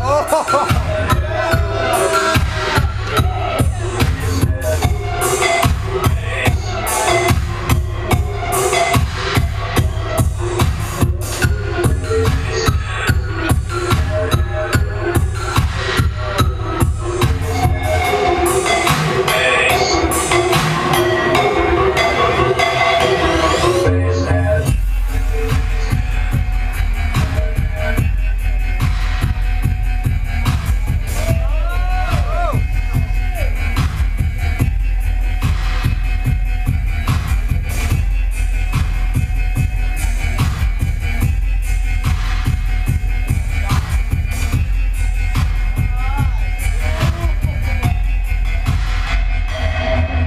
Oh.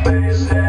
face.